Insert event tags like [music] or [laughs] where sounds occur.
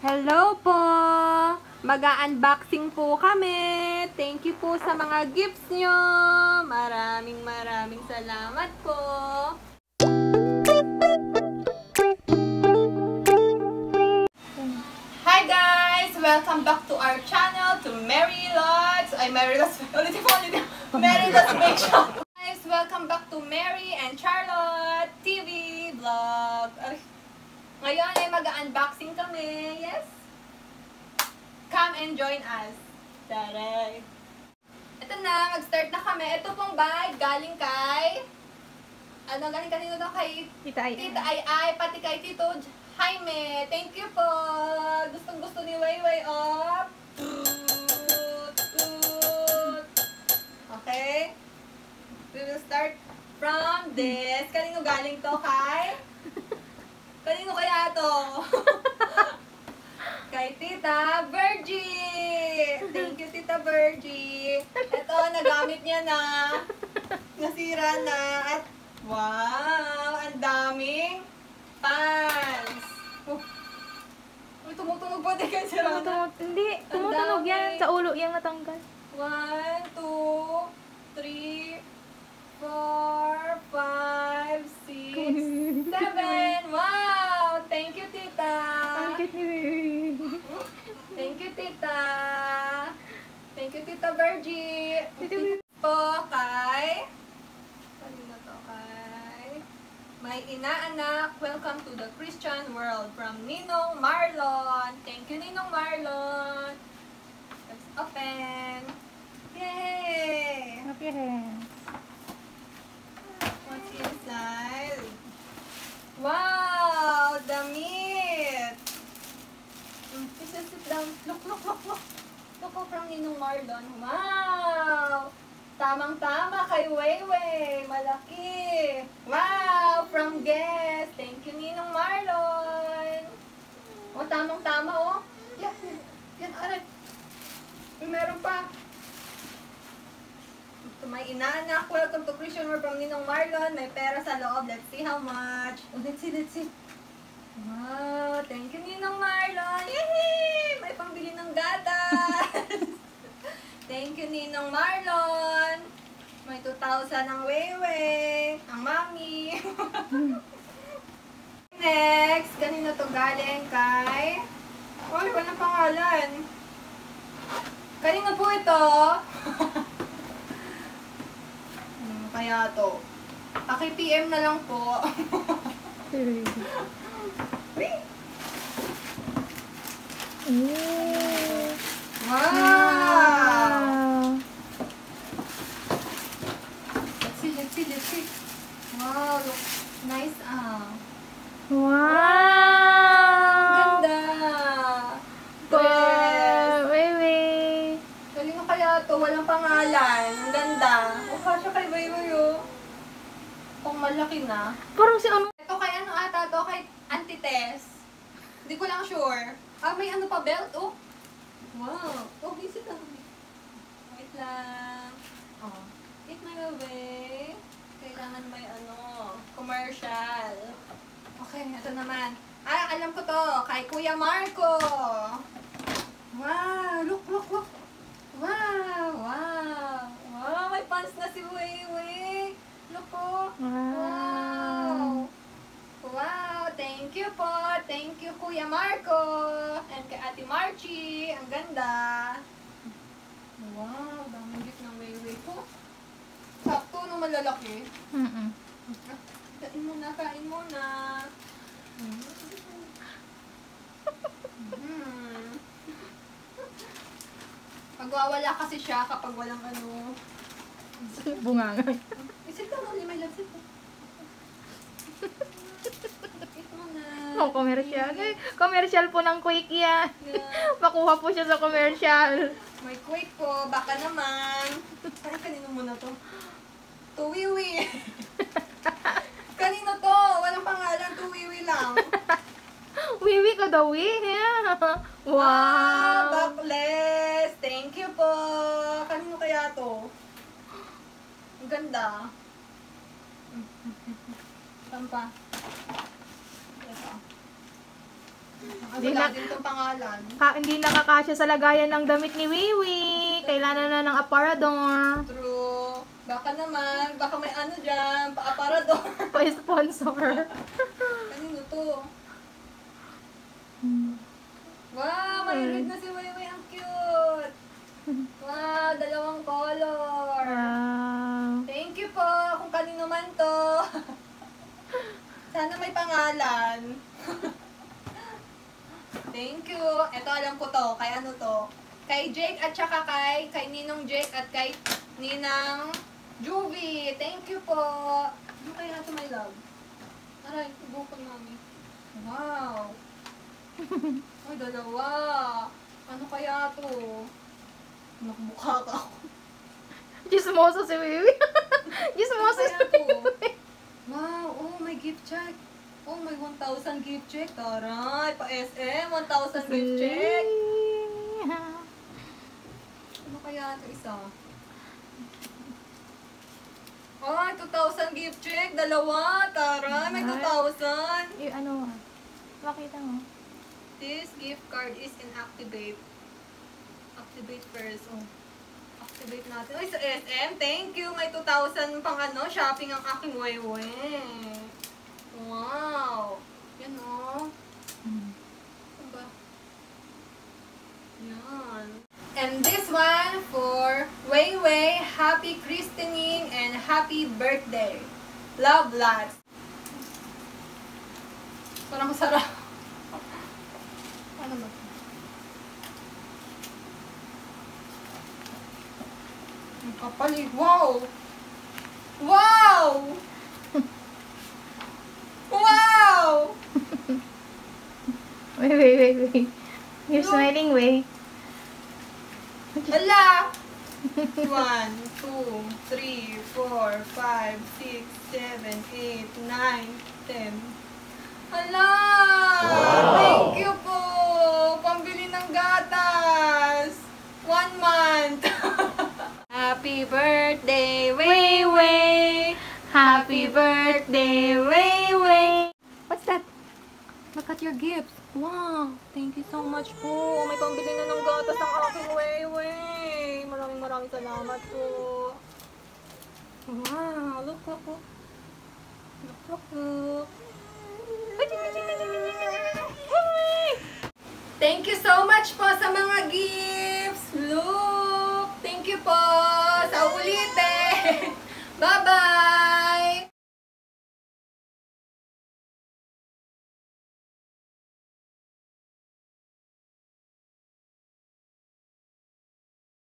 Hello po! Mag-unboxing po kami. Thank you po sa mga gifts nyo. Maraming maraming salamat po. Hi guys! Welcome back to our channel, to Mary Lots. Ay, Mary Lots. [laughs] Ulit po, ulit. Mary Lots Make Shop. Guys, welcome back to Mary and Charlotte TV vlog. Ay, ngayon ay mag-unboxing kami. Yes! And join us. Taray! Ito na, mag-start na kami. Ito pong bag galing kay... Ano, galing kanino daw kay Tita ay. Tita Ay Ay, pati kay Tito Jaime. Thank you po. Gustong gusto ni Wayway of. Okay? We will start from this. Kanino galing to kay? [laughs] Kanino kaya to? [laughs] kay Tita Virgie. Thank you, Tita Virgie. Ito, nagamit niya na. Nasira na. At wow, ang daming pants. Oh. Uy, tumutunog pa din kasi Tumutunog. Hindi, tumutunog yan. Sa ulo yan natanggal. One, two, three, four, five, six, [laughs] seven. Wow! Thank you, Tita. Ang cute ni Thank you, Tita. Thank you, Tita Virgie. Vir- Po kay... Kanina to kay... May inaanak. Welcome to the Christian world from Ninong Marlon. Thank you, Ninong Marlon. Let's open. Yay! Happy hands. What's inside? Wow! Mm, Please just sit down. Look, look, look, look. From Ninong Marlon. Wow! Tamang-tama kay Weiwei. Malaki. Wow! From Guess. Thank you, Ninong Marlon. Oh, tamang-tama, oh. Yan, yan, aray. Uy, meron pa. To my inaanak, welcome to Christian World from Ninong Marlon. May pera sa loob. Let's see how much. Oh, let's see, let's see. Wow, thank you Ninong Marlon. Yay! 1,000 ang wewe, ang mami. [laughs] Next, kanino to galing kay... Oh, walang pangalan. Kanino po ito? [laughs] ano kaya to? Paki-PM na lang po. [laughs] Uy! Walang pangalan. Ang ganda. O, kasya kay Bayoy, oh. Kung malaki na. Parang si ano? Ito kay ano ata to? Kay Auntie Tess. Hindi ko lang sure. Ah, may ano pa belt, oh. Wow. Oh, visit lang. Wait lang. Oh. It my way. Kailangan may ano, commercial. Okay, ito naman. Ah, alam ko to. Kay Kuya Marco. Wow, look, look, look. Wow, wow. Pants na si Weiwei. Look, oh. Wow. Wow, thank you po. Thank you, Kuya Marco. And kay Ate Marchie. Ang ganda. Wow, daming gift ng Weiwei ko. Sakto nung malalaki. Mm-mm. Kain mo na, kain mo na. Mm. Pagwawala kasi siya kapag walang ano. [laughs] Bungangan. Isip ka mo, may love. Oh, commercial. Eh, commercial po ng Quake yan. Yeah. [laughs] Makuha po siya sa commercial. May quick po, baka naman. Ay, kanino muna to? Tuwiwi. [laughs] kanino to? Walang pangalan, tuwiwi lang. Wiwi ko daw, wi. Yeah. Ah, Wow. backless. Thank you po. Kanino kaya to? Ang ganda. Saan pa? Ito. Hindi na- din itong pangalan. Ka, hindi nakakasya sa lagayan ng damit ni Wiwi. Kailangan na ng aparador. True. Baka naman, baka may ano dyan, pa-aparador. [laughs] Pa-sponsor. Kanino to? Wow, mahilig na si Wayway. Ang cute. Wow, dalawang color. Wow. Thank you po kung kanino man to. Sana may pangalan. [laughs] Thank you. Ito alam ko to. Kay ano to? Kay Jake at saka kay, kay Ninong Jake at kay Ninang Juvie. Thank you po. Ano kaya ito, my love? Aray, bukol mami. Wow. [laughs] Ay, dalawa. Ano kaya to? Nakmukha ka ako. Chismoso si Wiwi. [laughs] Chismoso si Ano to? Wiwi. Wow, gift check. Oh, may 1,000 gift check. Taray, pa SM, 1,000 gift check. Ano kaya ito isa? Ay, 2,000 gift check. Dalawa. Taray, may 2,000. Eh, ano? Makita mo. This gift card is inactivate. Activate first. Oh. Activate natin. Ay, sa SM. Thank you. May 2,000 pang ano, shopping ang aking wewe. Wow. Yan oh. Ano ba? Yan. And this one for Wei Wei, happy christening and happy birthday. Love lots. Parang sarap. Ano ba? Ang kapal eh. Wow! wow! Wait, wait, wait, wait. You're No. smiling, way. Hala! One, two, three, four, five, six, seven, eight, nine, ten. Hala! Thank you po! Pambili ng gatas! One month! [laughs] Happy birthday, Wei Wei! Happy birthday, Wei Wei. What's that? Look at your gift. Wow! Thank you so much po. May pambili na ng gatas ang aking Wei. Maraming maraming salamat po. Wow! Look, look, look. Look, look, look. Thank you so much po sa mga gifts. Look!